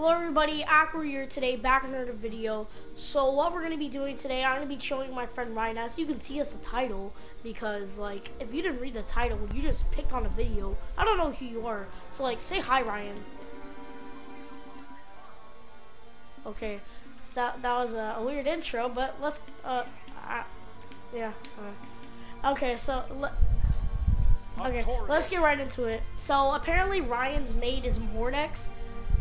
Hello everybody, Aqua here today, back in another video. So what we're going to be doing today, I'm going to be showing my friend Ryan, as you can see as the title, because like, if you didn't read the title, you just picked on a video. I don't know who you are, so like, say hi Ryan. Okay, so that, that was a, weird intro, but let's, uh, uh yeah, uh, okay, so, let, okay, let's get right into it. So apparently Ryan's made is Mordex,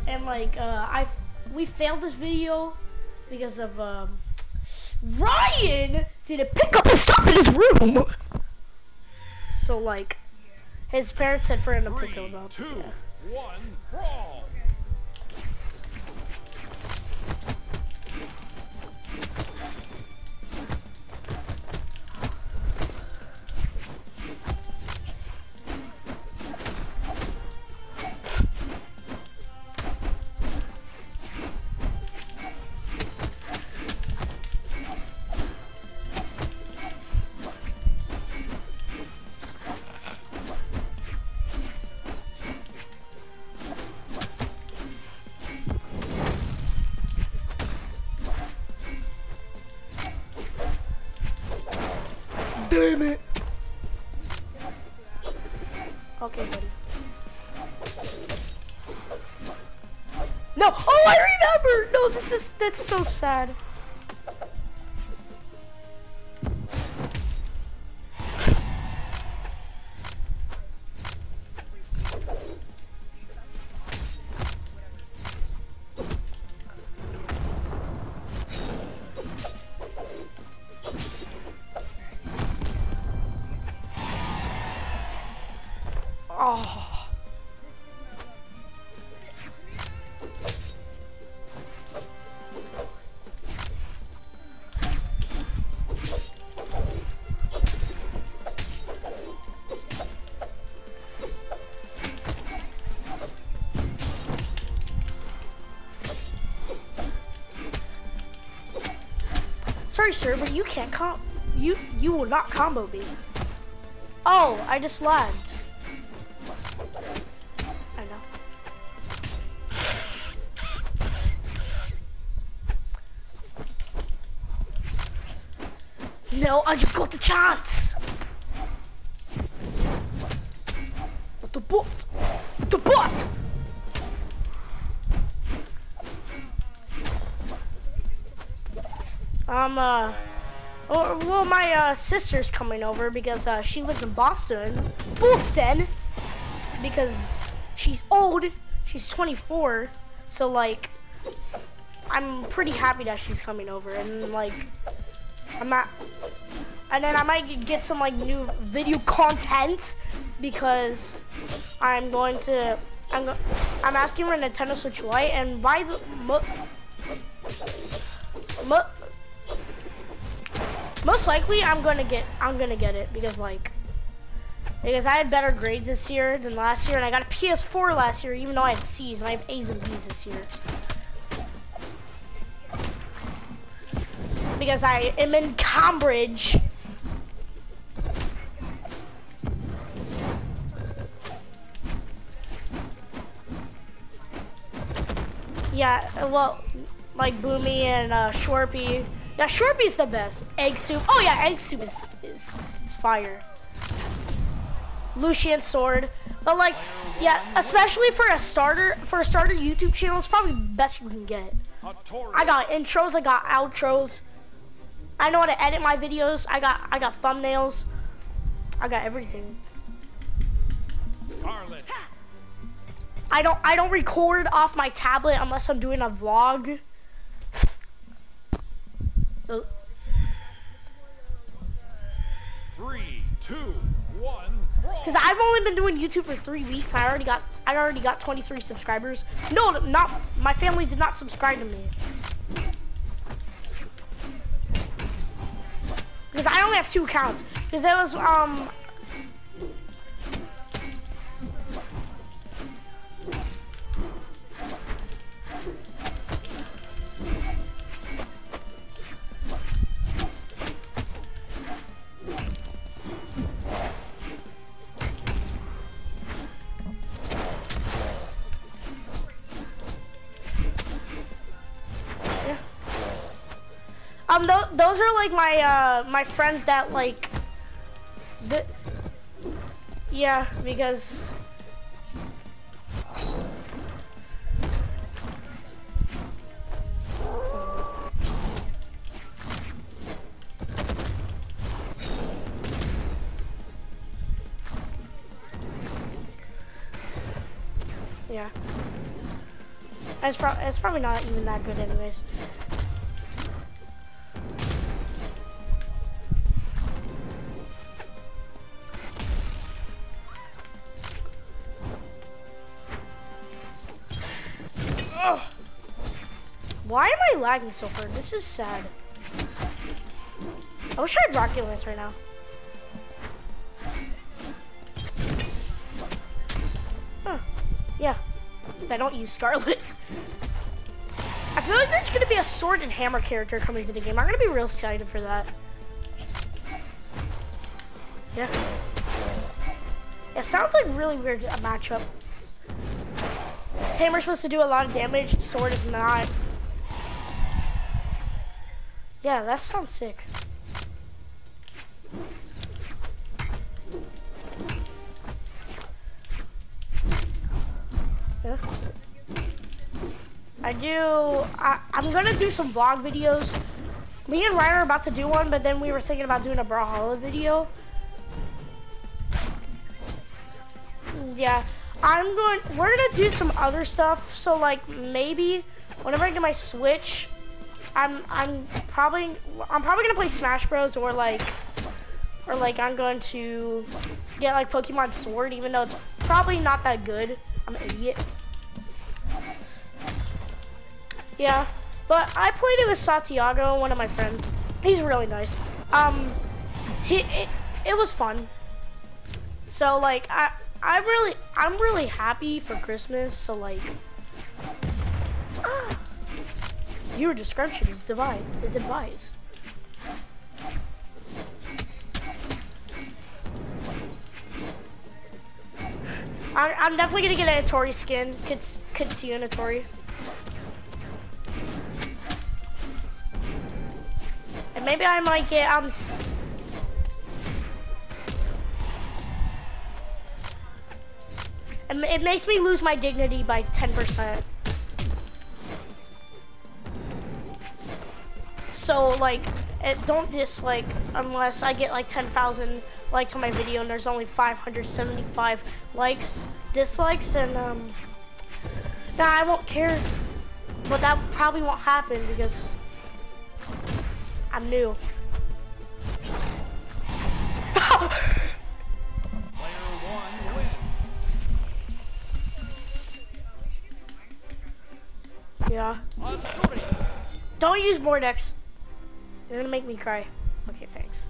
and like uh, I we failed this video because of um, Ryan didn't pick up his stuff in his room. So like his parents said for him to pick him up. Two, yeah. one, brawl. Damn it! Okay, buddy. No! Oh, I remember! No, this is, that's so sad. Oh. Sorry, sir, but you can't com- you you will not combo me. Oh, I just lagged. No, I just got the chance. What the butt? The butt! Um, uh, or, well, my uh, sister's coming over because uh, she lives in Boston. Boston! Because she's old. She's 24. So, like, I'm pretty happy that she's coming over. And, like, I'm not, and then I might get some like new video content because I'm going to, I'm, go, I'm asking for a Nintendo Switch Lite and by the, mo, mo, most likely I'm gonna get, I'm gonna get it because like, because I had better grades this year than last year and I got a PS4 last year even though I had C's and I have A's and B's this year. because I am in Cambridge. Yeah, well, like Boomy and uh, Shorpy. Yeah, Shorpy's the best. Egg soup. Oh yeah, egg soup is is, is fire. Lucian sword. But like, yeah, especially for a starter, for a starter YouTube channel, it's probably the best you can get. I got intros, I got outros. I know how to edit my videos. I got I got thumbnails. I got everything. Scarlet. I don't I don't record off my tablet unless I'm doing a vlog. Three, two, one. Cause I've only been doing YouTube for three weeks. I already got I already got 23 subscribers. No, not my family did not subscribe to me. Because I only have two accounts. Because there was. Um, those are like my uh my friends that like. The, yeah, because. Yeah. It's, pro it's probably not even that good anyways. Lagging so hard? This is sad. I wish I had Rocket Lance right now. Huh. Yeah. Because I don't use Scarlet. I feel like there's going to be a sword and hammer character coming to the game. I'm going to be real excited for that. Yeah. It sounds like really weird a matchup. This hammer's supposed to do a lot of damage, sword is not. Yeah, that sounds sick. Yeah. I do, I, I'm gonna do some vlog videos. Me and Ryan are about to do one, but then we were thinking about doing a Brawlhalla video. Yeah, I'm going, we're gonna do some other stuff. So like maybe whenever I get my Switch, I'm, I'm probably, I'm probably gonna play Smash Bros or like, or like I'm going to get like Pokemon Sword, even though it's probably not that good. I'm an idiot. Yeah, but I played it with Santiago, one of my friends. He's really nice. Um, he it, it was fun. So like I I'm really I'm really happy for Christmas. So like, your discretion is divide is advised. I, I'm definitely gonna get a Tori skin. Kits Kitsune Tori. And maybe I might get um. It makes me lose my dignity by 10%. So like, it don't dislike unless I get like 10,000 likes on my video and there's only 575 likes, dislikes, and um, nah, I won't care. But that probably won't happen because I'm new. Yeah. Don't use Mordex. You're gonna make me cry. Okay, thanks.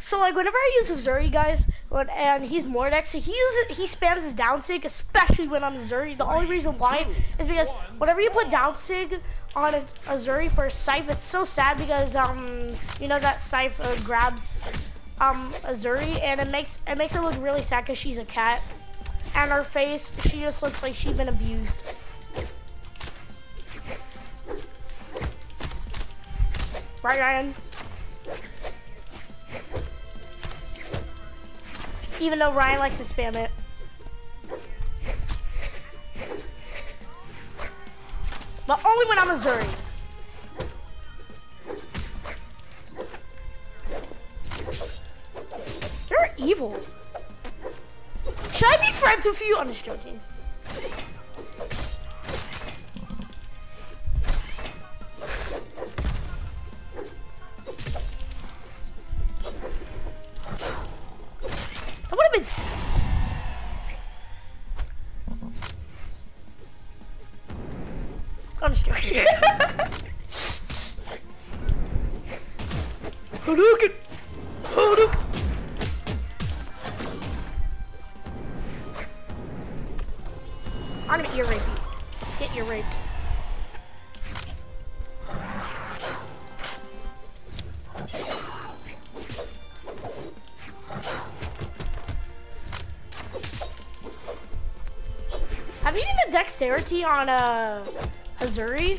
So like whenever I use Azuri, guys, when, and he's Mordex, he uses he spams his down sig, especially when I'm Azuri. The only reason why is because whenever you put down sig on a Azuri for a Scythe, it's so sad because um you know that Scythe uh, grabs um Azuri and it makes it makes her look really sad because she's a cat, and her face she just looks like she's been abused. Right, Ryan? Even though Ryan likes to spam it. But only when I'm a Missouri. You're evil. Should I be friends with you? I'm just joking. I'm just joking. Hadouken! Hadouken! I'm gonna ear rape you. Get ear raped. Have you seen the dexterity on uh Azuri,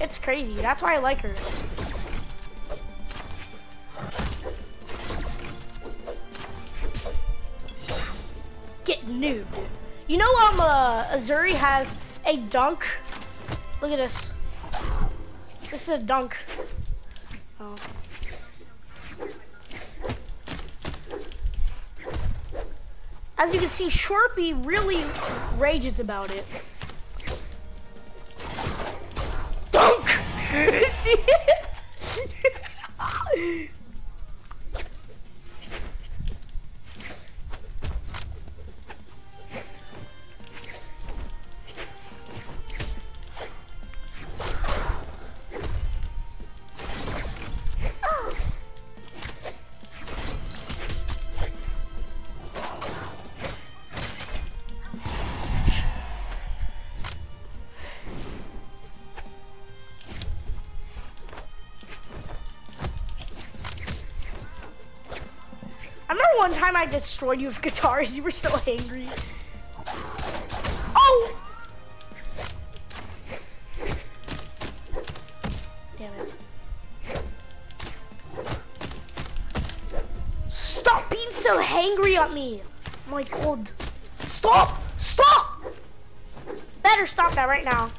it's crazy. That's why I like her. Get nude. You know, um, uh, Azuri has a dunk. Look at this. This is a dunk. Oh. As you can see, Sharpie really rages about it. Dunk! see it? One time I destroyed you with guitars. You were so angry. Oh! Damn it. Stop being so angry at me. My god. Stop! Stop! Better stop that right now.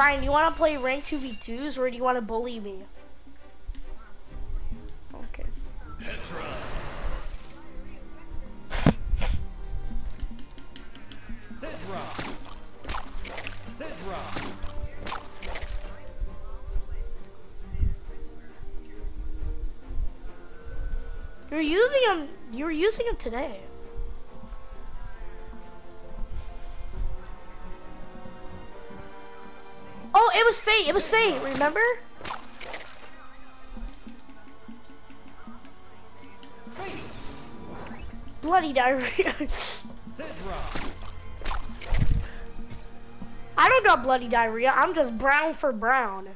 Ryan, you want to play rank 2v2s or do you want to bully me? Okay. Petra. Sidra. Sidra. You're using them. You were using them today. It was fate. It was fate. Remember? Bloody diarrhea. I don't got bloody diarrhea. I'm just brown for brown.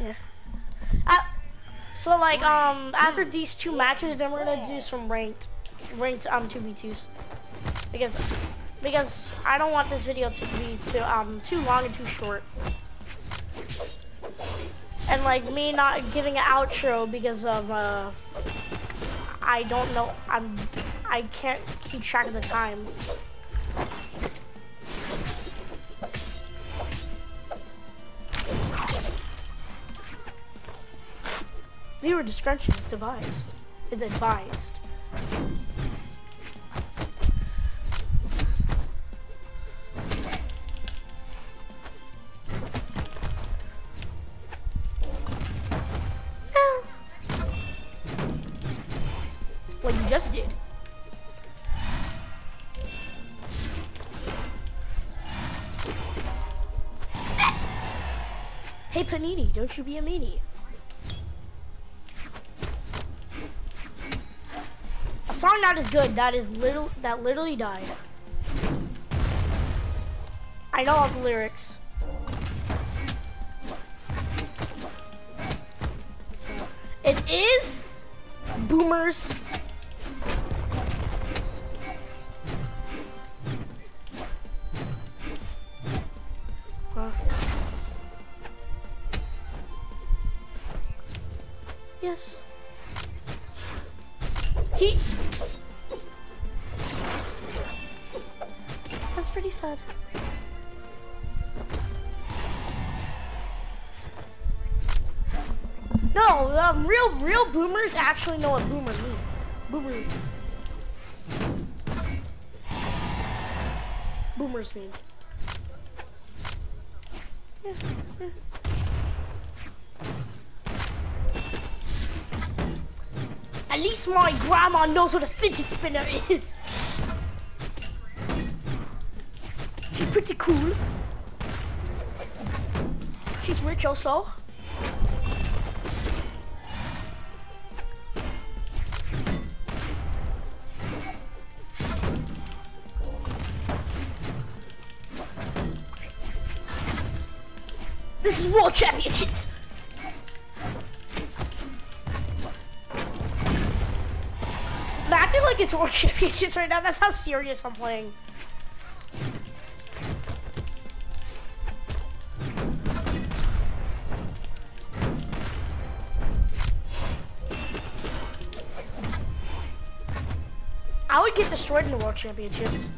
Yeah. Uh, so like um after these two matches, then we're gonna do some ranked ranked um two v twos because because I don't want this video to be too um too long and too short. And like me not giving an outro because of uh I don't know I'm I can't keep track of the time. Viewer discretion is devised. Is advised. Hey don't you be a meanie. A song not as good that is little that literally died. I know all the lyrics. It is Boomers. Boomers actually know what boomer means. Boomer. Boomers mean. At least my grandma knows what a fidget spinner is. She's pretty cool. She's rich also. World Championships. I feel like it's World Championships right now. That's how serious I'm playing. I would get destroyed in the World Championships.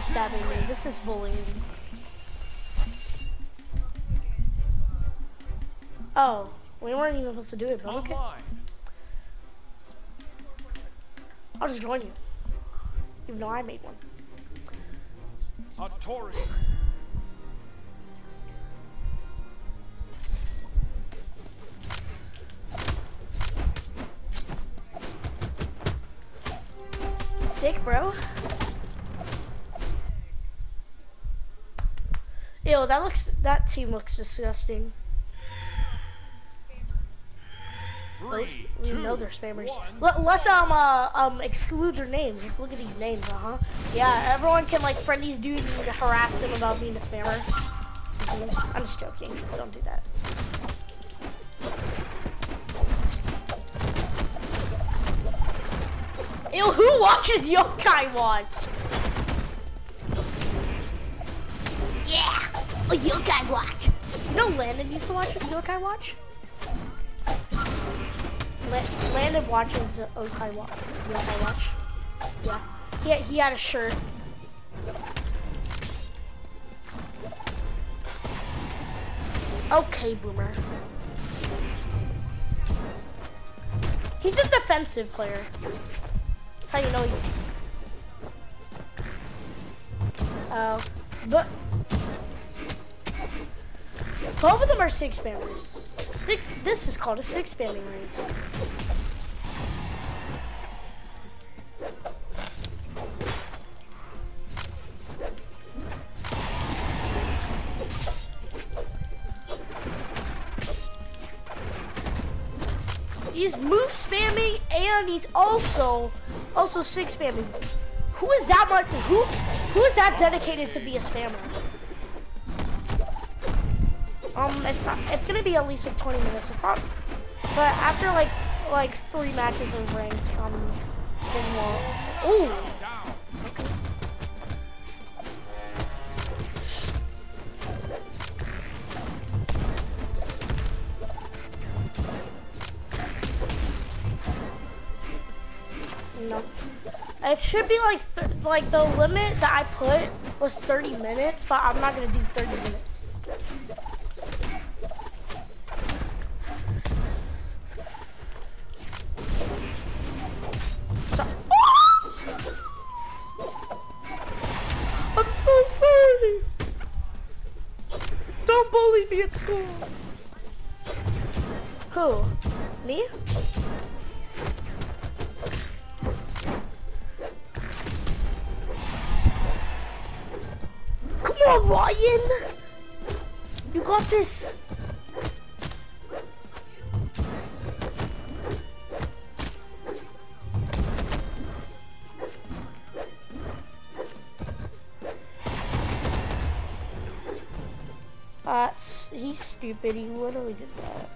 Anus stabbing me. This is bullying. Oh, we weren't even supposed to do it, but okay. I'll just join you. Even though I made one. Hattori. Sick, bro. That looks, that team looks disgusting. Three, We two, know they're spammers. one. Let, let's um uh, um exclude their names. Let's look at these names, uh huh. Yeah, everyone can like friend these dudes and harass them about being a spammer. Mhm. I'm just joking. Don't do that. Ew, who watches Yokai Watch? A Yokai Watch. You know Landon used to watch Yokai Watch? La- Landon watches uh, Yokai Watch. Yokai Watch. Yeah. He had, he had a shirt. Okay, Boomer. He's a defensive player. That's how you know he. Oh, but both of them are six spammers. Six. This is called a six spamming rate. He's move spamming and he's also also six spamming. Who is that much? Who who is that dedicated to be a spammer? Um, it's not. It's gonna be at least like 20 minutes of prob- But after like like three matches of ranked, um, then we'll. Ooh. No. It should be like like the limit that I put was 30 minutes, but I'm not gonna do 30 minutes. Bully stupid. He literally did that.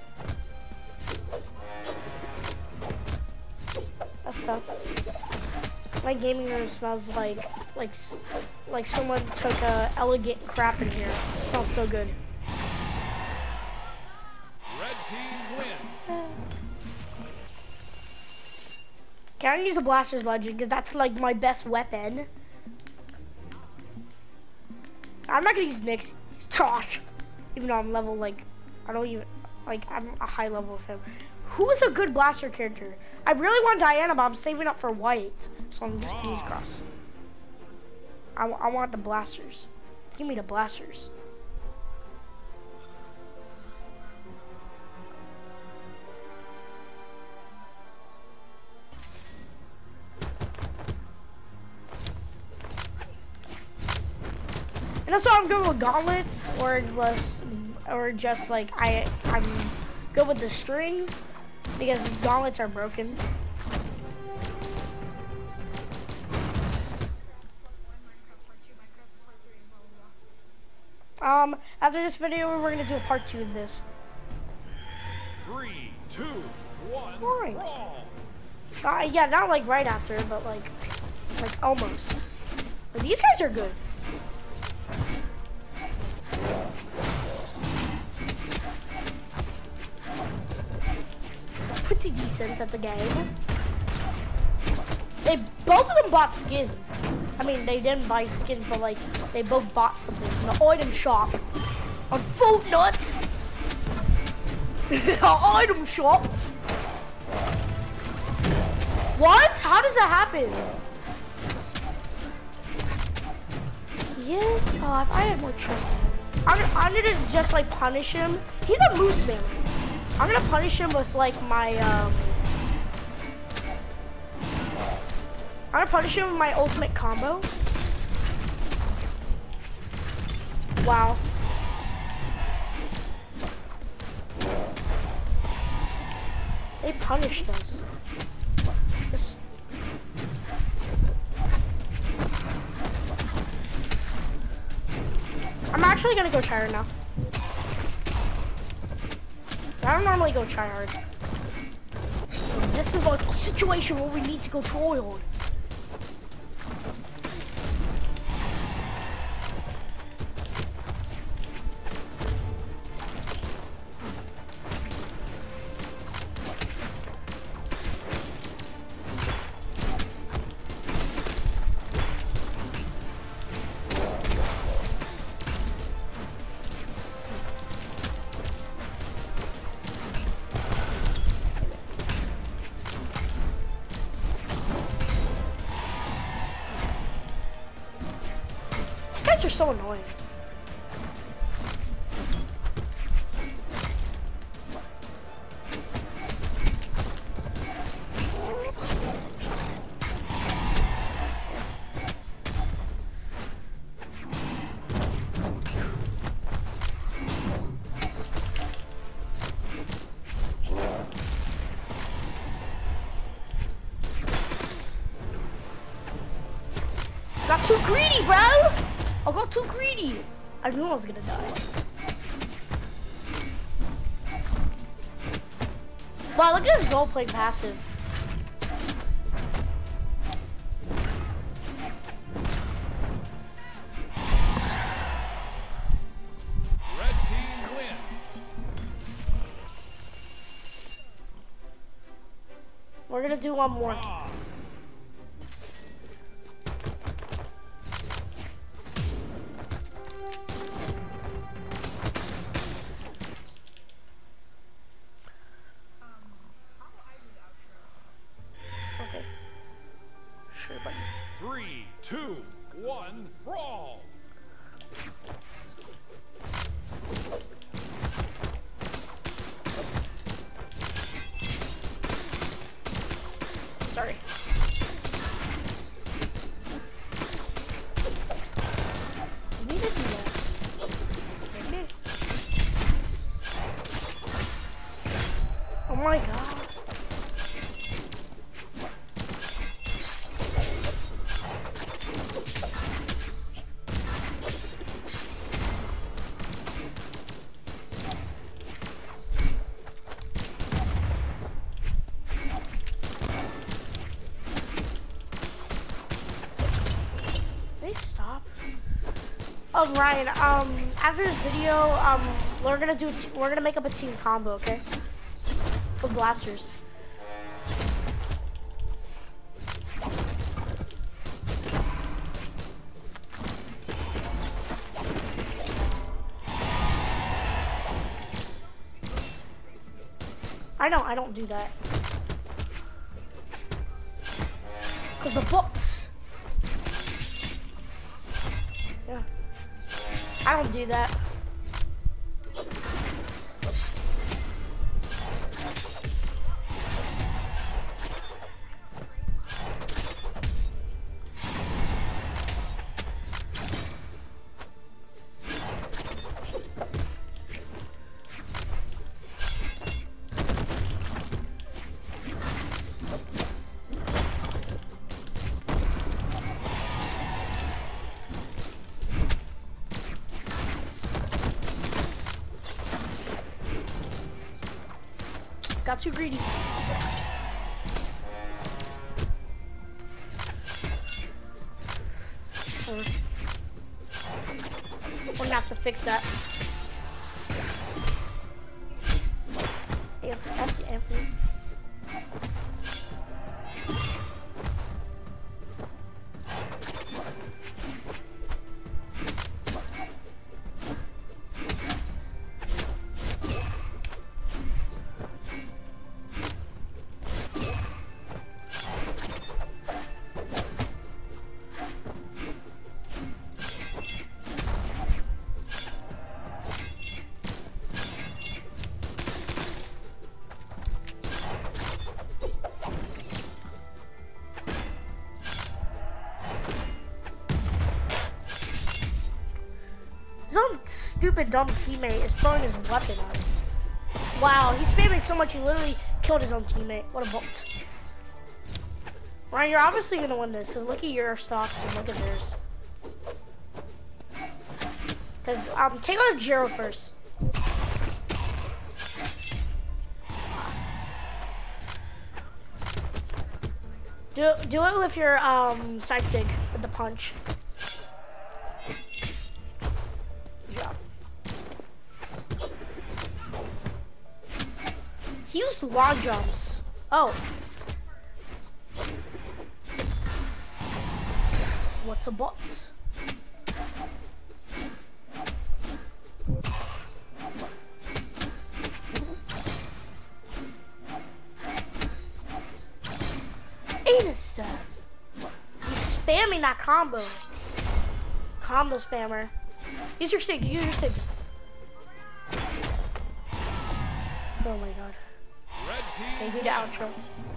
That's tough. My gaming room smells like like like someone took a elegant crap in here. It smells so good. Red team wins. Can I use a blaster's legend? Cause that's like my best weapon. I'm not gonna use Nix. He's trash. Even though I'm level like, I don't even like I'm a high level of him. Who's a good blaster character? I really want Diana, but I'm saving up for white, so I'm just gonna use cross. I, I want the blasters. Give me the blasters. And why I'm good with gauntlets or less, or just like I I'm good with the strings. because gauntlets are broken. Um, after this video, we're gonna do a part two of this. Three, two, one, Boring. Uh, yeah, not like right after, but like, like almost. But these guys are good. Decent at the game. They both of them bought skins. I mean, they didn't buy skins, but like they both bought something from the item shop on Fortnite. Item shop. What? How does that happen? Yes. Oh, if I had more trust. I'm, I'm gonna just like punish him. He's a moose man. I'm gonna punish him with like my um. I'm gonna punish him with my ultimate combo. Wow. They punished us. I'm actually gonna go try hard now. I don't normally go try hard. This is like a situation where we need to go try too greedy, bro! I got too greedy. I knew I was gonna die. Wow, look at Zol playing passive. Red team wins. We're gonna do one more. Okay. Sure, buddy. Three, two, one, brawl. Oh Ryan, um, after this video, um, we're gonna do, we're gonna make up a team combo, okay? For blasters. I know, I don't do that. Cause the bots. I don't do that. Got too greedy. We're gonna have to fix that. Stupid dumb teammate is throwing his weapon at him. Wow, he's spamming so much he literally killed his own teammate. What a bolt. Ryan, you're obviously gonna win this because look at your stocks and look at theirs. Because um, take out the Jiro first. Do do it with your um side with the punch. Long jumps. Oh. What's a bot? Insta. He's spamming that combo. Combo spammer. Use your six. Use your six. Oh my god. Do the outro. wins.